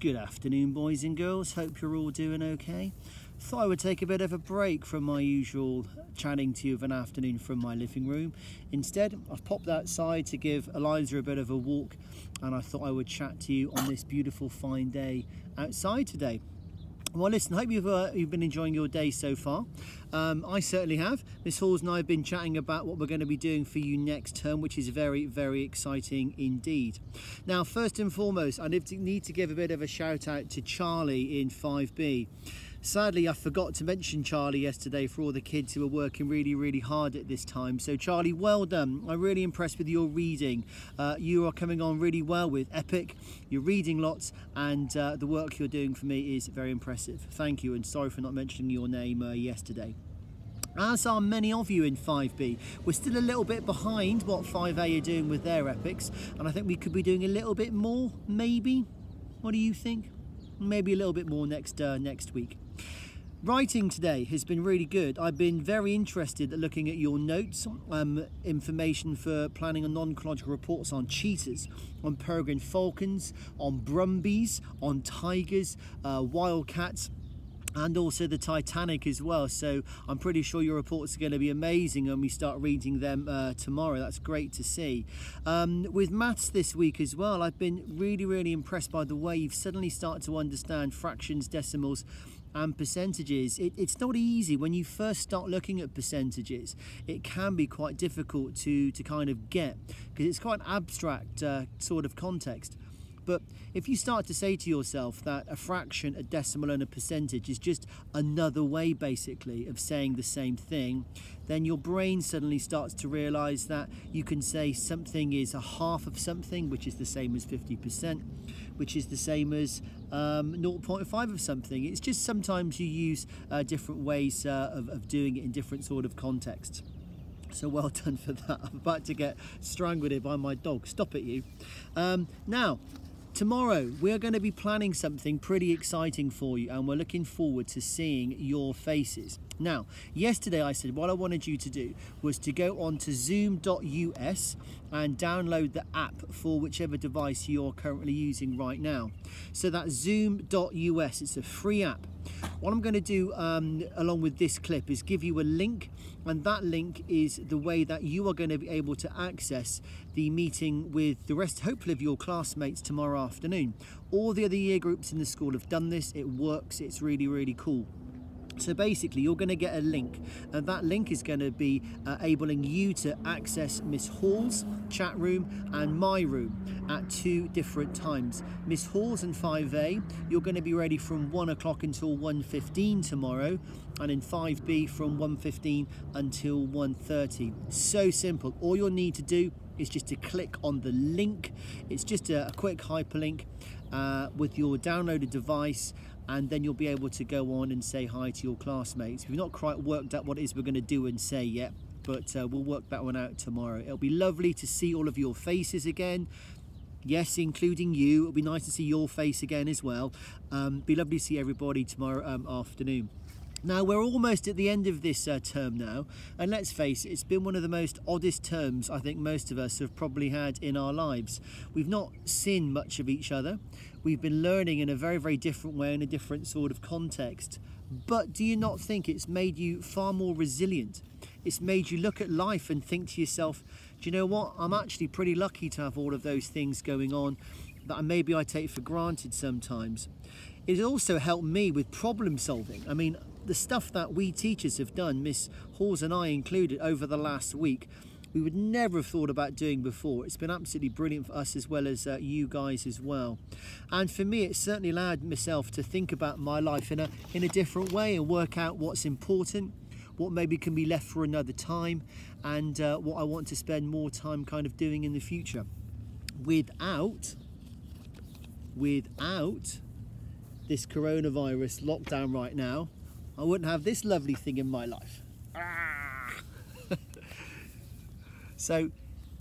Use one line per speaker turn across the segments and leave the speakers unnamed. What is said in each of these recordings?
Good afternoon, boys and girls. Hope you're all doing okay. Thought I would take a bit of a break from my usual chatting to you of an afternoon from my living room. Instead, I've popped outside to give Eliza a bit of a walk, and I thought I would chat to you on this beautiful fine day outside today. Well, listen, I hope you've, uh, you've been enjoying your day so far. Um, I certainly have. Miss Halls and I have been chatting about what we're going to be doing for you next term, which is very, very exciting indeed. Now, first and foremost, I need to give a bit of a shout out to Charlie in 5B. Sadly, I forgot to mention Charlie yesterday for all the kids who are working really, really hard at this time. So, Charlie, well done. I'm really impressed with your reading. Uh, you are coming on really well with Epic. You're reading lots, and uh, the work you're doing for me is very impressive. Thank you, and sorry for not mentioning your name uh, yesterday as are many of you in 5B. We're still a little bit behind what 5A are doing with their epics, and I think we could be doing a little bit more, maybe. What do you think? Maybe a little bit more next uh, next week. Writing today has been really good. I've been very interested at looking at your notes, um, information for planning on non-chronological reports on cheetahs, on peregrine falcons, on brumbies, on tigers, uh, wildcats, and also the Titanic as well. So I'm pretty sure your reports are going to be amazing when we start reading them uh, tomorrow. That's great to see. Um, with maths this week as well, I've been really, really impressed by the way you've suddenly started to understand fractions, decimals, and percentages. It, it's not easy when you first start looking at percentages. It can be quite difficult to, to kind of get because it's quite an abstract uh, sort of context. But if you start to say to yourself that a fraction, a decimal, and a percentage is just another way basically of saying the same thing, then your brain suddenly starts to realize that you can say something is a half of something, which is the same as 50%, which is the same as um, 0.5 of something. It's just sometimes you use uh, different ways uh, of, of doing it in different sort of contexts. So well done for that. I'm about to get strangled here by my dog. Stop it, you. Um, now, Tomorrow, we're going to be planning something pretty exciting for you, and we're looking forward to seeing your faces. Now, yesterday I said what I wanted you to do was to go on to zoom.us and download the app for whichever device you're currently using right now. So that's zoom.us, it's a free app. What I'm going to do um, along with this clip is give you a link, and that link is the way that you are going to be able to access the meeting with the rest, hopefully, of your classmates tomorrow afternoon. All the other year groups in the school have done this, it works, it's really, really cool. So basically, you're going to get a link, and that link is going to be uh, enabling you to access Miss Hall's chat room and my room at two different times. Miss Hall's and 5A, you're going to be ready from 1 o'clock until 1.15 tomorrow, and in 5B from 1.15 until 1.30. So simple. All you'll need to do is just to click on the link. It's just a, a quick hyperlink uh, with your downloaded device and then you'll be able to go on and say hi to your classmates. We've not quite worked out what it is we're going to do and say yet, but uh, we'll work that one out tomorrow. It'll be lovely to see all of your faces again. Yes, including you. It'll be nice to see your face again as well. Um, be lovely to see everybody tomorrow um, afternoon. Now we're almost at the end of this uh, term now and let's face it, it's been one of the most oddest terms I think most of us have probably had in our lives. We've not seen much of each other, we've been learning in a very very different way in a different sort of context but do you not think it's made you far more resilient? It's made you look at life and think to yourself, do you know what, I'm actually pretty lucky to have all of those things going on that maybe I take for granted sometimes. It also helped me with problem solving. I mean, the stuff that we teachers have done, Miss Hawes and I included, over the last week, we would never have thought about doing before. It's been absolutely brilliant for us as well as uh, you guys as well. And for me, it certainly allowed myself to think about my life in a, in a different way and work out what's important, what maybe can be left for another time, and uh, what I want to spend more time kind of doing in the future. Without, without this coronavirus lockdown right now, I wouldn't have this lovely thing in my life. so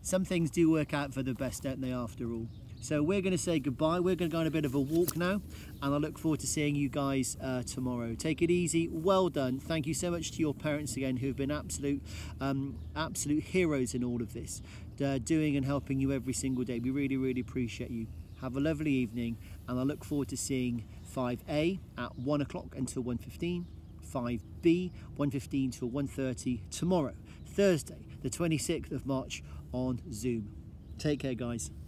some things do work out for the best, don't they, after all? So we're going to say goodbye. We're going to go on a bit of a walk now, and I look forward to seeing you guys uh, tomorrow. Take it easy. Well done. Thank you so much to your parents again, who have been absolute, um, absolute heroes in all of this, uh, doing and helping you every single day. We really, really appreciate you. have a lovely evening, and I look forward to seeing 5A at 1 o'clock until 1.15, 5B 1.15 till 1.30 tomorrow, Thursday, the 26th of March on Zoom. Take care, guys.